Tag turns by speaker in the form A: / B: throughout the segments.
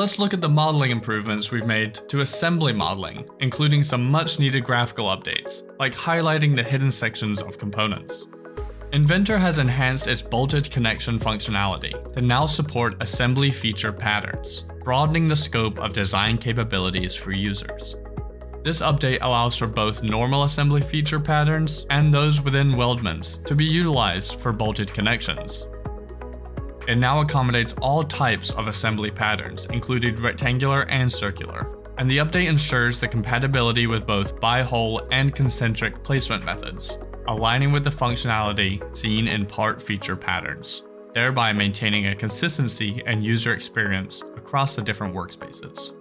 A: Let's look at the modeling improvements we've made to assembly modeling, including some much needed graphical updates, like highlighting the hidden sections of components. Inventor has enhanced its bolted connection functionality to now support assembly feature patterns, broadening the scope of design capabilities for users. This update allows for both normal assembly feature patterns and those within weldments to be utilized for bolted connections. It now accommodates all types of assembly patterns, including rectangular and circular, and the update ensures the compatibility with both by-hole and concentric placement methods, aligning with the functionality seen in part feature patterns, thereby maintaining a consistency and user experience across the different workspaces.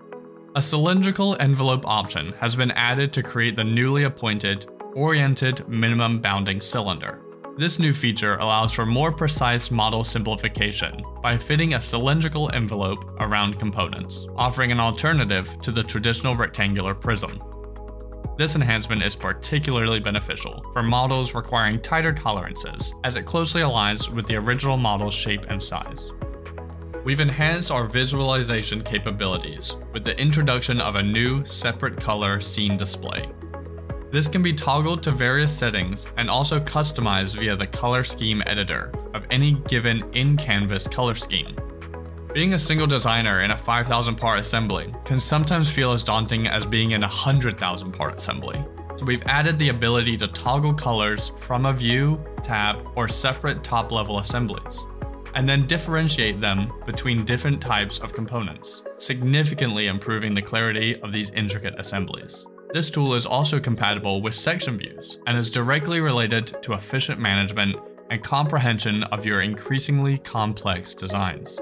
A: A cylindrical envelope option has been added to create the newly appointed Oriented Minimum Bounding Cylinder. This new feature allows for more precise model simplification by fitting a cylindrical envelope around components, offering an alternative to the traditional rectangular prism. This enhancement is particularly beneficial for models requiring tighter tolerances, as it closely aligns with the original model's shape and size. We've enhanced our visualization capabilities with the introduction of a new separate color scheme display. This can be toggled to various settings and also customized via the color scheme editor of any given in-canvas color scheme. Being a single designer in a 5,000 part assembly can sometimes feel as daunting as being in a 100,000 part assembly. So we've added the ability to toggle colors from a view, tab, or separate top level assemblies and then differentiate them between different types of components, significantly improving the clarity of these intricate assemblies. This tool is also compatible with section views and is directly related to efficient management and comprehension of your increasingly complex designs.